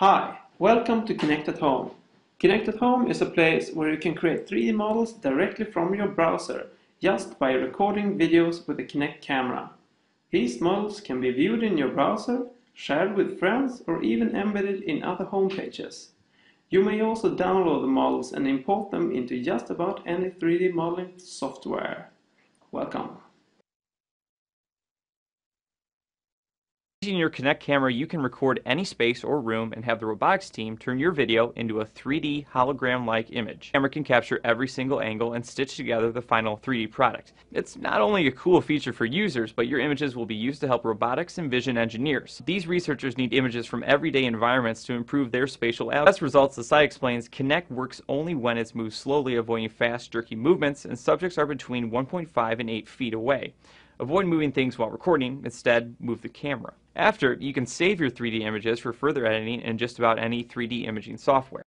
Hi, welcome to Kinect at Home. Kinect at Home is a place where you can create 3D models directly from your browser just by recording videos with the Kinect camera. These models can be viewed in your browser, shared with friends or even embedded in other home pages. You may also download the models and import them into just about any 3D modeling software. Welcome. Using your Kinect camera, you can record any space or room and have the robotics team turn your video into a 3D hologram-like image. The camera can capture every single angle and stitch together the final 3D product. It's not only a cool feature for users, but your images will be used to help robotics and vision engineers. These researchers need images from everyday environments to improve their spatial. Best results, the site explains, Kinect works only when it's moved slowly, avoiding fast, jerky movements, and subjects are between 1.5 and 8 feet away. Avoid moving things while recording, instead move the camera. After, you can save your 3D images for further editing in just about any 3D imaging software.